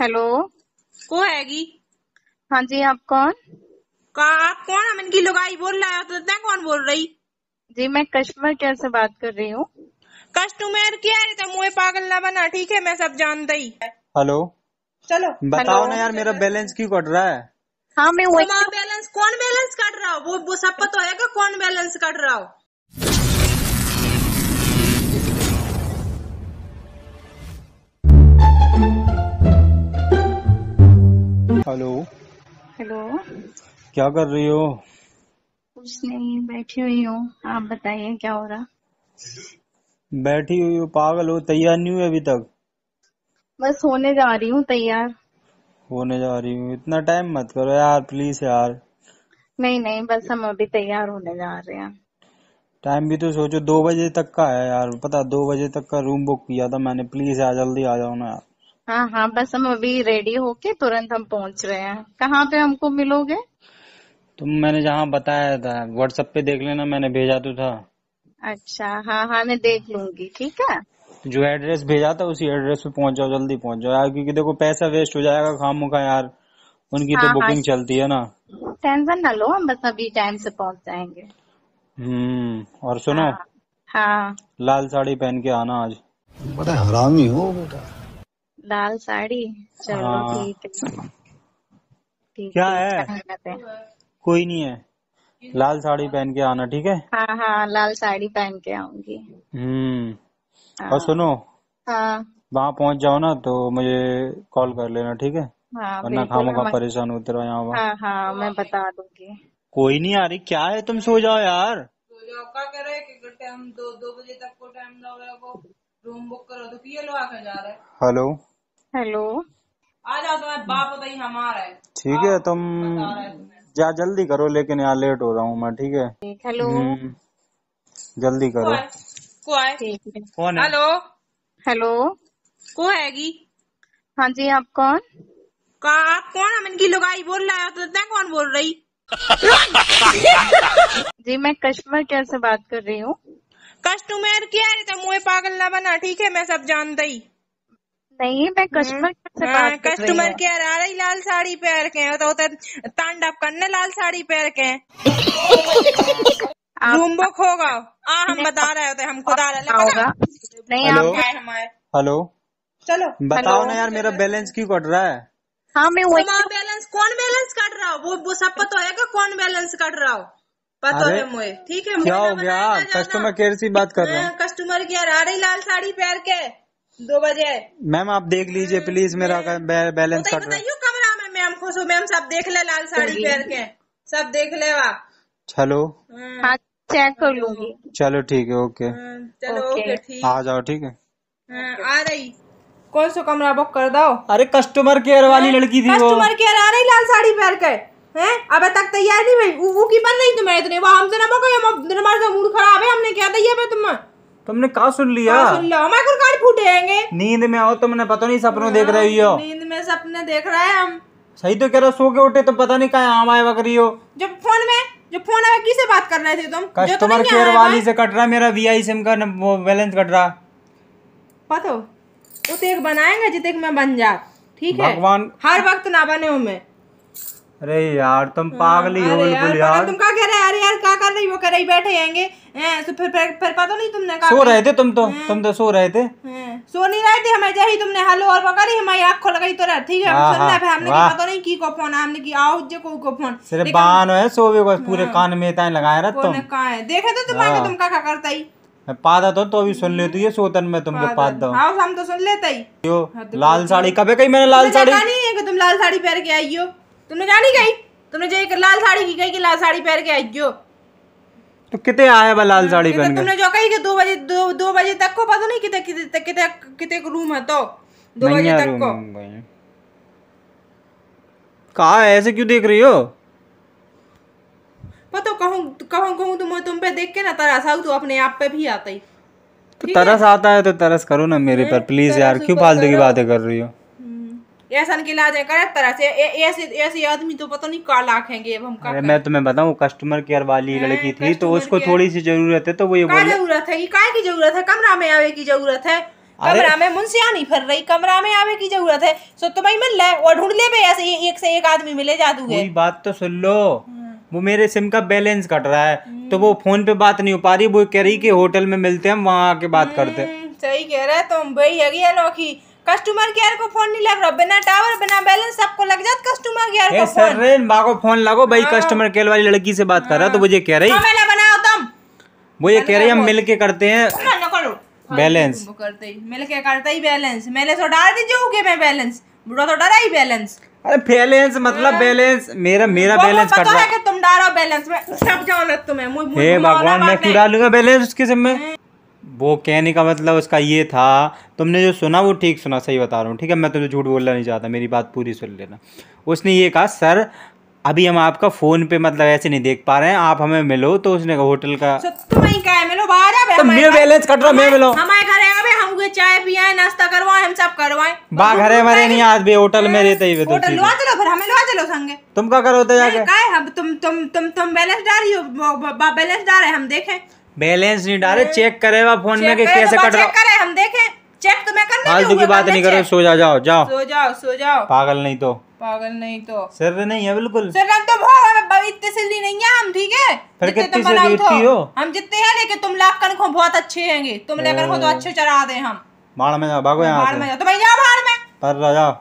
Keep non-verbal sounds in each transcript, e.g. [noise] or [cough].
Hello. को हैगी? हाँ जी आप कौन? का आप कौन हम इनकी लुगाई बोल रहा है तो कौन बोल रही? जी मैं कस्टमर केयर से बात कर रही हूँ। कस्टमर केयर है तो मुझे पागल ना बना ठीक है? मैं सब जानता ही। हेलो। चलो। बताओ ना यार मेरा बैलेंस क्यों कट रहा है? हाँ मैं वही बैलेंस कौन बैलेंस कट रहा हो? वो वो सब पता है कि कौन बैलेंस कट रहा हो। हेलो। हेलो। क्या कर रही हो? कुछ नहीं बैठी हुई हूँ। आप बताइए क्या हो रहा? बैठी हुई हो पागल हो। तैयार नहीं हुई अभी तक? बस होने जा रही हूँ तैयार। होने जा रही हूँ। इतना टाइम मत करो यार प्लीज़ यार। नहीं नहीं बस हम अभी तैयार होने जा रहे हैं। टाइम भी तो सोचो दो बजे तक का है यार। पता दो बजे तक का रूम बुक किया था मैंने। प्लीज़ यार जल्दी आ जाओ ना यार। हाँ हाँ बस हम अभी रेडी होके तुरंत हम पहुँच रहे हैं। कहाँ पे हमको मिलोगे? तुम मैंने जहाँ बताया था व्हाट्सएप पे देख लेना मैंने भेजा तो था। अच्छा हाँ हाँ मैं देख लूँगी ठीक है? जो एड्रेस भेजा था उसी एड्रेस पे पहुँच जाओ जल्दी पहुँच जाओ। यार क्योंकि देखो पैसा वेस्ट हो जाएगा खामों का यार। उनकी हाँ, तो हाँ, हाँ। बुकिंग चलती है ना। टेंशन ना लो हम बस अभी टाइम से पहुँच जाएँगे। हम्म और सुनो। हाँ हाँ। लाल साड़ी पहन के आना आज। बड़ा हरामी हो बेटा। लाल साड़ी। चलो हाँ। ठीक है। ठीक क्या है? हैं। कोई नहीं है। लाल साड़ी पहन के आना ठीक है? हाँ हाँ लाल साड़ी पहन के आऊँगी। हम्म। हाँ। और सुनो हाँ। वहाँ पहुँच जाओ ना तो मुझे कॉल कर लेना ठीक है? हाँ वरना खामों का परेशान होते रहो यहाँ वहाँ। हाँ हाँ मैं बता दूँगी। कोई नहीं आ रही क्या है? तुम सो जाओ यार। का कह रहे कि टाइम दो दो बजे तक को टाइम दो रूम बुक करो तो पिए लो आके जा रहे हेलो। हेलो। आ जाओ तुम्हारे बाप बताइए हमारा है। ठीक है तुम जा जल्दी करो लेकिन यहाँ लेट हो रहा हूँ मैं ठीक है? हेलो। हम्म, जल्दी करो। को है कौन है? हेलो। हेलो। को हैगी हाँ जी आप कौन? का आप कौन हम इनकी लुगाई बोल रहा है तो तै कौन बोल रही? [laughs] जी मैं कस्टमर केयर से बात कर रही हूँ। कस्टमर केयर है तो मुझे पागल ना बना ठीक है? मैं सब जानता ही। नहीं मैं कस्टमर केयर से हाँ, बात कर रही कस्टमर हूँ। केयर आ रही लाल साड़ी पहन के तो उधर तांडव करने लाल साड़ी पहन के। [laughs] आप रूम बुक होगा आ हम बता रहे होते हम खुद आ रहे नहीं? आप क्या हमारे। हेलो। चलो। बताओ? ना यार मेरा बैलेंस क्यों कट रहा है? हाँ मैं वही बैलेंस कौन बैलेंस कट रहा हो? वो वो सब पता है कि कौन बैलेंस कट रहा हो। पता है मुझे। ठीक है क्या हो गया। कस्टमर केयर से बात कर रहा हूँ। हाँ, कस्टमर केयर आ रही लाल साड़ी पहन के। दो बजे मैम आप देख लीजिए प्लीज़ मेरा बैलेंस कट रहा है। कमरा में मैम? खुश हो मैम सब देख ले लाल साड़ी पहन के। सब देख ले वा चलो। हाँ, हाँ चेक कर लूँगी। चलो ठीक है ओके। हाँ, चलो ओके। ठीक। आ जाओ ठीक है। हाँ, आ रही। कौन सा कमरा बुक कर दो अरे कस्टमर केयर वाली लड़की थी कस्टमर केयर आ रही लाल साड़ी पहन के? हैं? अबे तक तैयार नहीं भाई वो की बन रही तुम्हें इतने? वो हमसे ना ये तुम्हारा तो मूड खराब है हमने क्या दिया बे तुम्हें? तुमने कहा सुन लिया? सुन लो हमारे को गाड़ी फूटेंगे नींद में आओ तुमने पता नहीं सपनों देख रही हो। नींद में सपने देख रहे हैं हम। सही तो कह रहा सो के उठे तो पता नहीं कहा आम आए बकरी हो। जब फ़ोन में जब फ़ोन आया किसे बात कर रहे थे तुम? तो कस्टमर केयर वाली से कट रहा मेरा वीआई सिम का वो बैलेंस कट रहा। पतो वो तो एक बनाएँगे जिते मैं बन जा। ठीक है? भगवान। हर वक्त ना बने हो मैं। अरे यार तुम पागल ही हो बिल्कुल यार तुम हैं अरे यार क्या कर रही वो कर रही बैठे हैं, तो फिर फिर पता नहीं तुमने क्या सो रहे थे तुम तो तुम तो सो रहे थे। सो नहीं रहे थे हमें जही तुमने हेलो और पकड़ी हमारी आँख खोल गई तो रह ठीक है हाँ, सुनना हाँ, हमने की पता नहीं की को फ़ोन हमने की आओ जे को को फ़ोन। सिर्फ़ बान है सोवे को पूरे कान में ताए लगाए रहा तुम। कहाँ है? देखे तो तुम्हारे हाँ। तुम क्या क्या करता ही। मैं पादा तो तो भी सुन लेती है सोतन में तुमके पाद। दो हाँ। हम तो सुन लेते ही। यो हाँ, तो लाल साड़ी कबे कही मैंने लाल साड़ी? नहीं है कि तुम लाल साड़ी पहन के आई हो? तुमने जानी गई? तुमने जो एक लाल साड़ी की गई कि लाल साड़ी पहन के आई हो? तो कितने आया बा लाल साड़ी पहन के? तुमने जो कही कि दो बजे दो दो बजे तक को पता नहीं कितने कितने कितने कितने रूम है तो? दो बजे तक को। कहा ऐसे क्यों देख रही हो? पता कहूँ कहूँ कहूँ तुम तुम पे देख के ना तरस आऊ तो अपने आप पे भी आता ही। तो तरस आता है तो तरस करो ना मेरे पर प्लीज़ यार क्यों फालतू की बातें कर रही हो? ऐसा के इलाज है तरह से ऐसे ऐसे आदमी तो पता नहीं का लाखेंगे अब हम का अरे मैं तुम्हें बताऊँ कस्टमर केयर वाली लड़की थी तो उसको थोड़ी सी ज़रूरत है तो वो ये ज़रूरत है काय की ज़रूरत है? कमरा में आवे की ज़रूरत है? कमरा में मुंशिया नहीं फिर रही कमरा में आवे की ज़रूरत है? सो तुम्हें मिल ले और ढूंढ ले ऐसे एक से एक आदमी मिले जादू है बात तो सुन लो। वो मेरे सिम का बैलेंस कट रहा है तो वो फ़ोन पे बात नहीं हो पा रही वो कह रही कि होटल में मिलते हैं वहाँ आके बात करते हैं। हम्म, सही कह रहे तुम भाई है लौकी कस्टमर केयर को फ़ोन नहीं लग रहा। बिना टावर बिना बैलेंस सबको लग जात कस्टमर केयर को फ़ोन सर रे बा फ़ोन लगो भाई कस्टमर केयर वाली लड़की से बात कर रहा तो ये कह रही। हमें बनाओ तुम। वो ये कह रही हम मिल के करते हैं बैलेंस। करते ही मिल के करते ही बैलेंस। मैंने तो डाल दीजिए मैं बैलेंस। बुढ़ा तो डरा ही बैलेंस। अरे बैलेंस मतलब बैलेंस। मेरा मेरा बैलेंस कट रहा है है कि तुम डालो बैलेंस। में सब जानो तुम्हें। मुझ मुझ हे भगवान मैं क्यों डालूँगा बैलेंस उसके सिम में? वो कहने का मतलब उसका ये था तुमने जो सुना वो ठीक सुना सही बता रहा हूँ ठीक है? मैं तुझे झूठ बोलना नहीं चाहता मेरी बात पूरी सुन लेना। उसने ये कहा सर अभी हम आपका फ़ोन पे मतलब ऐसे नहीं देख पा रहे हैं आप हमें मिलो। तो उसने कहा होटल का तुम ही का मिलो बाहर आ तो मेरा बैलेंस कट रहा मैं मिलो। हमारे घर है चाय पियाए नाश्ता करवाए हम सब करवाए। बा घर है हमारे नहीं आज भी होटल में रहते ही तो होटल। लवा चलो फिर हमें लवा चलो संगे। तुम क्या करो तो जाके हम तुम तुम तुम तुम बैलेंस डाल रही हो बैलेंस डाल रहे हम देखें। बैलेंस नहीं डाले चेक करेगा फ़ोन में कि कैसे तो कट रहा करे हम देखें। चेक तुम्हें करना फालतू की बात नहीं करो सो जा जाओ जाओ। सो जाओ सो जाओ। पागल नहीं तो। पागल नहीं तो। सिर नहीं है बिल्कुल। सर हम तो बहुत इतने सिल्ली नहीं है हम ठीक है? फिर कितनी सिल्ली तो। हो? हम जितने हैं लेकिन तुम लाख कन को बहुत अच्छे हैंगे। तुम लेकर को तो अच्छे चढ़ा दे हम। बाढ़ में जाओ भागो यहाँ से। में जाओ तुम जाओ बाहर में। पर जाओ।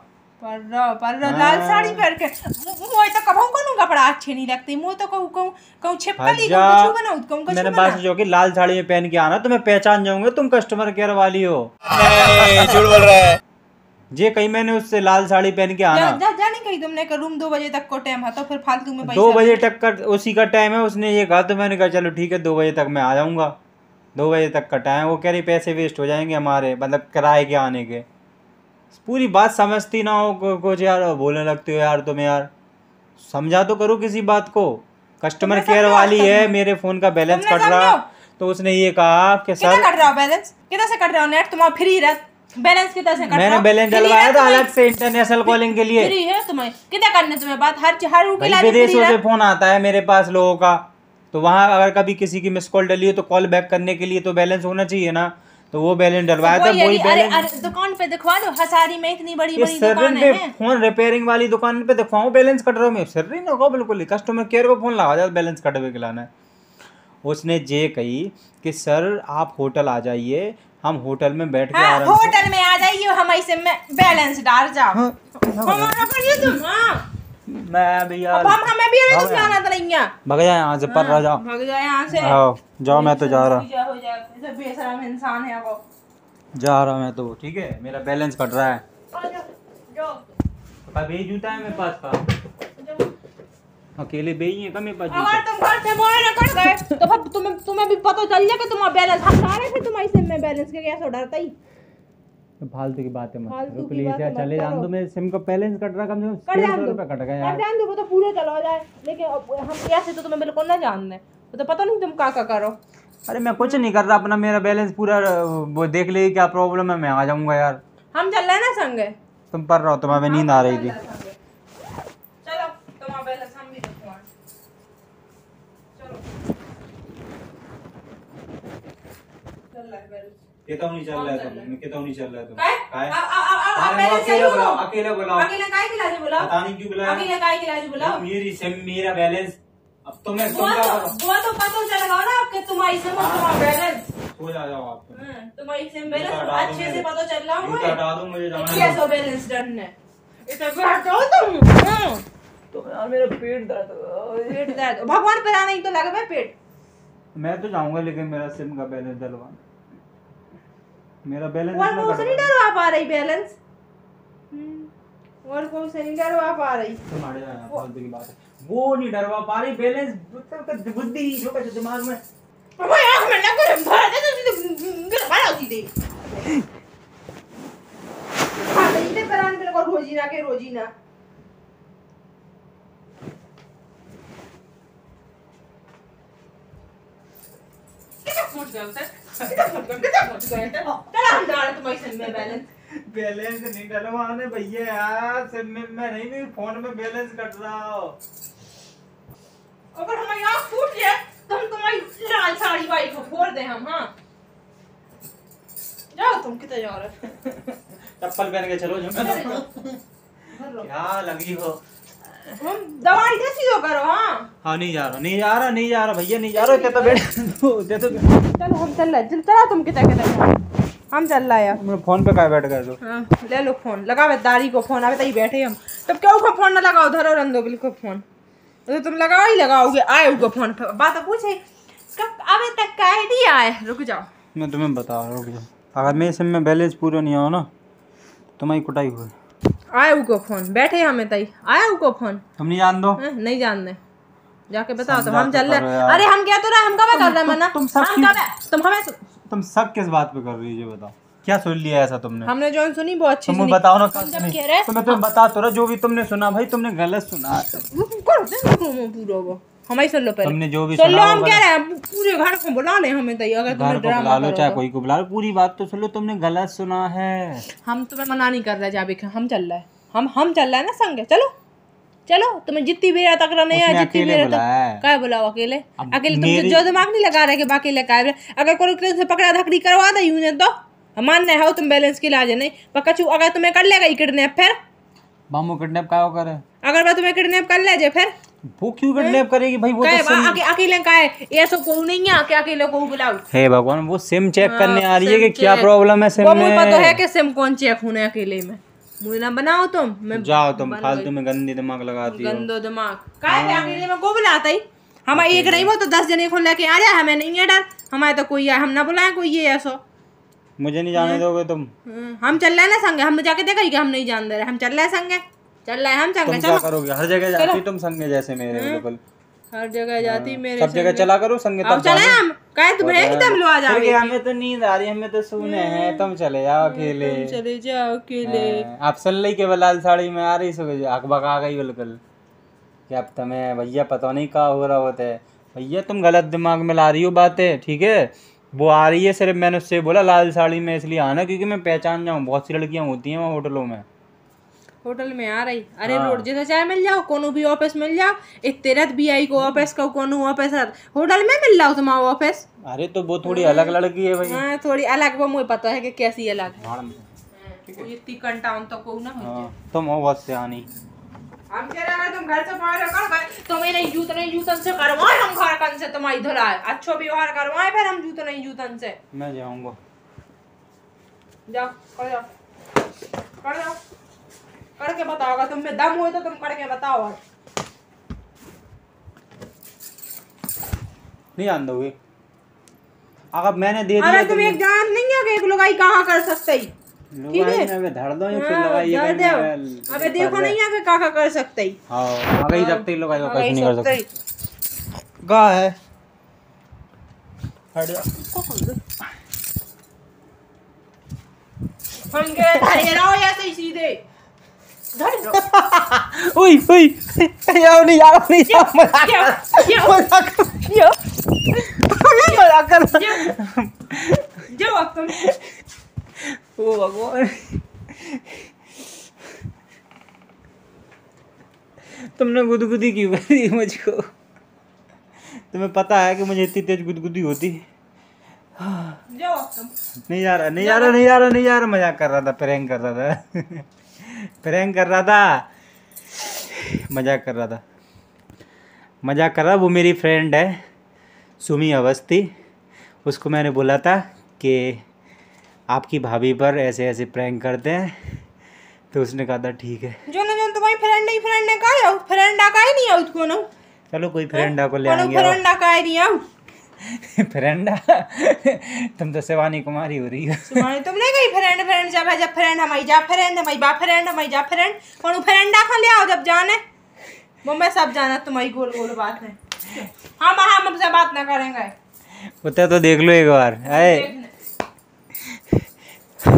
पर रहो पर रहो लाल साड़ी पहन के। मुझे तो कहूँ कपड़ा अच्छे नहीं लगते। मुझे तो कहूँ कहूँ कहूँ छिपकली हजा कहूँ कुछ बनाऊँ कहूँ कुछ मैंने बात जो कि लाल साड़ी में पहन के आना तुम्हें पहचान जाऊँगे तुम कस्टमर केयर वाली हो। झूठ बोल रहा है। जे कहीं मैंने उससे लाल साड़ी पहन के आना। जा जा नहीं कही तुमने कि रूम दो बजे तक को टाइम है तो फिर फालतू में दो बजे तक का उसी का टाइम है उसने ये कहा तो मैंने कहा चलो ठीक है दो बजे तक मैं आ जाऊँगा। दो बजे तक का टाइम वो कह रही पैसे वेस्ट हो जाएँगे हमारे मतलब किराए के आने के। पूरी बात समझती ना हो को- कुछ यार बोलने लगती हो यार तुम यार। समझा तो करो किसी बात को। कस्टमर केयर वाली है मेरे फ़ोन का बैलेंस कट रहा। तो उसने ये कहा कि कितना सर कट रहा हो बैलेंस कितना से कट रहा हो? नेट तुम्हारा फ्री रह। बैलेंस कितना से कट रहा? मैंने बैलेंस डलवाया था अलग से इंटरनेशनल कॉलिंग के लिए। फ्री है तुम्हें कितना करने तुम्हें बात? हर हर विदेशों से फ़ोन आता है मेरे पास लोगों का। तो वहाँ अगर कभी किसी की मिस कॉल डली हो तो कॉल बैक करने के लिए तो बैलेंस होना चाहिए ना। तो वो बैलेंस डलवाया था वही है बैलेंस दुकान पे दिखवा दो हसारी में इतनी बड़ी ये बड़ी दुकान है। फ़ोन रिपेयरिंग वाली दुकान पे दिखवाऊं बैलेंस कट रहा हूँ सर्विस ना हो बिल्कुल कस्टमर केयर को फ़ोन लगा जाए बैलेंस कटवे के लाना है। उसने जे कही कि सर आप होटल आ जाइए हम होटल में बैठ के हाँ होटल में आ जाइए हम ऐसे में बैलेंस डाल जाओ। हाँ, हाँ मैं भैया अब हमें भी अभी हाँ, तो जाना तो नहीं है भग जाए यहाँ से पर रह जाओ। भाग जाए यहाँ से। आओ जाओ मैं तो जा रहा। जा हो जाए ऐसे बेशरम इंसान है वो। जा रहा मैं तो ठीक है? मेरा बैलेंस कट रहा है। जूता है मेरे पास का? अकेले बेही है का मेरे पास अगर तुम घर से मोए ना कर गए तो फिर तुम्हें तुम्हें भी पता चल जाए कि तुम्हारा बैलेंस। हम सारे थे तुम ऐसे में बैलेंस के कैसे डरता ही? फालतू की बातें मत फालतू करो की प्लीज़ बातें यार चले जान दो मेरे सिम का बैलेंस कट रहा कम से कम डेढ़ सौ रुपये कट गया यार। जान दो वो तो पूरे चला जाए। लेकिन हम ऐसे तो तुम्हें बिल्कुल ना जान दे वो तो पता नहीं तुम का का करो। अरे मैं कुछ नहीं कर रहा अपना मेरा बैलेंस पूरा वो देख ली क्या प्रॉब्लम है मैं आ जाऊँगा यार। हम चल रहे हैं ना संगे। तुम पढ़ रहो तुम्हें नींद आ रही थी। चलो दिखवाएँ चलो चल रहा है नहीं चल रहा है तुम कितना नहीं चल रहा है तुम काय? काय? अब- अब- अब- अब- अब अरे बैलेंस अकेले बुलाओ, हो? अकेले बुलाओ। अकेले काय के लाजे बुलाओ पता नहीं क्यों बुलाया अकेले काय के लाजे बुलाओ मेरी सिम मेरा बैलेंस अब तुम्हें वो तो करो वो तो पता चलेगा ना कि तुम्हारी तुम्हारा बैलेंस सो जा जाओ आप। हाँ, तुम्हारी बैलेंस दो अच्छे से पता चल रहा है हटा दो मुझे जाना है। सौ बैलेंस डन है। इतना जाओ तुम। हाँ। तो यार मेरा पेट दर्द पेट दर्द। भगवान पर आना ही तो लगे पेट। मैं तो जाऊँगा लेकिन मेरा सिम का बैलेंस डलवा मेरा बैलेंस और इतना को कट से नहीं रहा है। डरवा पा रही बैलेंस हम्म, और को से नहीं डरवा पा रही? तुम हट जाओ यहाँ, फालतू की बात है। वो नहीं डरवा पा रही बैलेंस बुद्धि बुद्धि जो कैसे दिमाग में। अब आँख में लग रहा भर दे तो सीधे भरा सीधे हाँ तो इधर करान तेरे को रोजी ना के रोजी ना। कितना फूट गया बैलेंस बैलेंस नहीं डलवाने भैया यार सिम में मैं नहीं मेरे फ़ोन में बैलेंस कट रहा हो अगर हमारी आँख फूट जाए तो हम तुम्हारी लाल साड़ी वाली को फोड़ दे हम हाँ जाओ तुम कितने जा रहे चप्पल पहन के चलो जो। क्या लगी हो? दवाई हो करो हाँ। हाँ नहीं जा रहा नहीं जा रहा नहीं जा रहा भैया नहीं जा रहा क्या तो बैठ [laughs] दे तो चलो हम चल रहे चल चला तुम कितने कितने हम चल रहे यार मैं फ़ोन पे काय बैठ गए तो? हाँ ले लो फ़ोन। लगा दारी को फ़ोन अबे तई बैठे हम। तब क्यों को फ़ोन ना लगाओ? धरो रंदो बिल्कुल फ़ोन। तो तुम लगाओ ही लगाओगे आए उनको फ़ोन पे। बात पूछे। कब अबे तक का नहीं आए रुक जाओ। मैं तुम्हें बता रहा हूँ अगर मेरे सिम में बैलेंस पूरा नहीं आओ ना तो तुम्हारी कुटाई हुई। आए उनको फ़ोन? बैठे हमें तई आया उनको फ़ोन? तुम नहीं जान दो? नहीं जानने। जाके बताओ तो हम तो चल रहे। यार। अरे हम क्या तो रहे? हम कब कर रहे हैं मना? तुम सब हम कब तुम हमें तुम सब किस बात पे कर रही है ये बताओ। क्या सुन लिया ऐसा तुमने? हमने जो सुनी बहुत अच्छी तुम सुनी। बताओ ना तुम जब कह रहे तो मैं तुम्हें बता तो रहा जो भी तुमने सुना भाई तुमने गलत सुना। कर दे पूरा वो। हमारी सुन लो पहले। तुमने जो भी सुन लो हम कह रहे हैं पूरे घर को बुला ले हमें तई अगर तुम्हें को बुला लो चाहे तो। कोई को बुला लो पूरी बात तो सुन लो तुमने गलत सुना है। हम तुम्हें मना नहीं कर रहे जाबे हम चल रहे हैं। हम हम चल रहे हैं ना संग चलो। चलो तुम्हें जितनी बेरा तक नहीं है जितनी अकेले बुलाया तक काय बुलाओ अकेले? अकेले तुम जो दिमाग नहीं लगा रहे कि बाकी आए अगर कोई से पकड़ा धकड़ी करवा दे यूँ तो। मानने हो तुम बैलेंस की लाजे नहीं? पर कछु अगर तुम्हें कर लेगा किडनैप फिर? बामू किडनैप का करे अगर मैं तुम्हें किडनैप कर ले जे फिर? वो क्यों किडनैप करेगी भाई? वो तो सिम अके, अकेले का है ऐसा को नहीं है? कि अकेले को बुलाओ। हे भगवान वो सिम चेक हाँ, करने आ रही है कि क्या प्रॉब्लम है सिम वो मुझे पता है कि सिम कौन चेक होने अकेले में। मुझे ना बनाओ तुम मैं जाओ तुम फालतू में गंदी दिमाग लगाती हो। गंदो दिमाग। काय है। अकेले में को बुलाता ही? हम एक नहीं वो तो दस जने को लेके आ जाए हमें नहीं है डर। हमारे तो कोई है हम ना बुलाए कोई ये ऐसा। मुझे नहीं जाने दोगे तुम। हम्म, हम चल रहे हैं ना संगे हम जाके देखा ही कि हम नहीं जान दे रहे हम चल रहे हैं संगे। चल रहे हैं हम संगे तुम क्या चलो। करोगे? हर जगह जाती तुम संगे जैसे मेरे बिल्कुल। हर जगह जाती मेरे सब जगह चला करो संगे अब चले हम। कहे तुम्हें ही तुम लो आ जाओगे? हमें तो नींद आ रही है हमें तो सोने हैं। तुम चले जाओ अकेले। चले जाओ अकेले। आप सन ली के लाल साड़ी में आ रही सो। अकबक आ गई बिल्कुल। कि अब तुम्हें भैया पता नहीं कहा हो रहा होता है। भैया तुम गलत दिमाग में ला रही हो बातें ठीक है? वो आ रही है सिर्फ़ मैंने उससे बोला लाल साड़ी में इसलिए आना क्योंकि मैं पहचान जाऊँ। बहुत सी लड़कियाँ होती हैं वहाँ होटलों में। होटल में आ रही। अरे हाँ। रोड जैसे चाहे मिल जाओ कोनो भी ऑफ़िस मिल जाओ। एक तेरह बी आई को ऑफ़िस का कोनो ऑफ़िस होटल में मिल जाओ तुम्हारा ऑफ़िस अरे तो वो थोड़ी अलग लड़की है भाई। हाँ थोड़ी अलग वो मुझे पता है कि कैसी अलग। है इतनी कंटाउन तो को ना हो हाँ, तुम हो बहुत सियानी। हम कह रहे हैं, तुम घर से बाहर कर तो जूत नहीं जूतन से करवाए हम घर कन से तुम्हारी धुलाए अच्छो व्यवहार करवाए फिर हम जूत नहीं जूतन से। मैं जाऊँगा। जाओ कर जाओ। कर जाओ। करके बताओ अगर तुम में दम हो तो तुम करके बताओ आज। नहीं जान दोगे। अगर मैंने दे दिया अरे तो तुम एक जान नहीं है कि एक लुगाई कहाँ कर सकते ही? ठीक है? में दो या फिर हाँ, ये दो। अबे देखो नहीं है कि काका कर सकते ही। हाँ आ गई सकती लुगाई को कुछ नहीं कर सकते है। हट जा। धरे रहो ऐसे ही सीधे। धरे रहो ओए ओए यार नहीं यार नहीं यार मज़ाक यो, यो, मज़ाक कर यो, मज़ाक कर यो। जो तुम ओ भगवान तुमने गुदगुदी क्यों करी मुझको तुम्हें पता है कि मुझे इतनी तेज गुदगुदी होती नहीं जा रहा नहीं जा रहा नहीं जा रहा नहीं जा रहा मज़ाक कर रहा था प्रैंक कर रहा था प्रैंक कर रहा था। मज़ाक कर रहा था। मज़ाक कर रहा वो मेरी फ्रेंड है सुमी अवस्थी। उसको मैंने बोला था कि आपकी भाभी पर ऐसे ऐसे प्रैंक करते हैं। तो उसने कहा था ठीक है। जो ना जो तुम्हारी फ्रेंड नहीं फ्रेंड ने कहा फ्रेंड का ही नहीं है उसको ना। चलो कोई फ्रेंडा को ले आएँगे। फ्रेंड का ही नहीं है। फ्रेंडा तुम तो शिवानी कुमारी हो रही हो। तुम्हारी तुमने कही फ्रेंड फ्रेंड जब है जब फ्रेंड हमारी जा फ्रेंड हमारी बा फ्रेंड हमारी जा फ्रेंड। कोनो फ्रेंडा खा ले आओ जब जाने। वो मैं सब जाना तुम्हारी गोल गोल बात है। हम हम हमसे बात ना करेंगे। होता तो देख लो एक बार। अरे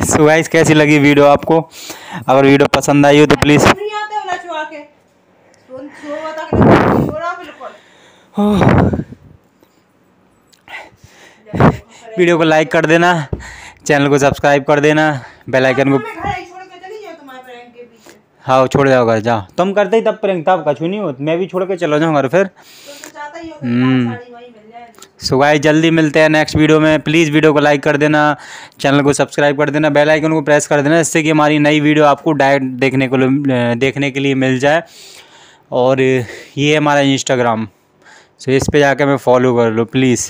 सो गाइस कैसी लगी वीडियो आपको? अगर वीडियो पसंद आई हो तो प्लीज़ नहीं आते वाला छुआ के सुन सो बता के सो रहा बिल्कुल वीडियो को लाइक कर देना चैनल को सब्सक्राइब कर देना बेल आइकन को ही छोड़ छोड़ जाओ घर जाओ। तुम करते ही तब प्रेंक तब कछु नहीं हो मैं भी छोड़ के चला जाऊँ घर फिर। तो तो ही हो हम्म। सो गाइस जल्दी मिलते हैं नेक्स्ट वीडियो में। प्लीज़ वीडियो को लाइक कर देना चैनल को सब्सक्राइब कर देना बेल आइकन को प्रेस कर देना जिससे कि हमारी नई वीडियो आपको डायरेक्ट देखने को देखने के लिए मिल जाए। और ये हमारा इंस्टाग्राम सो इस पे जाकर मैं फॉलो कर लो प्लीज़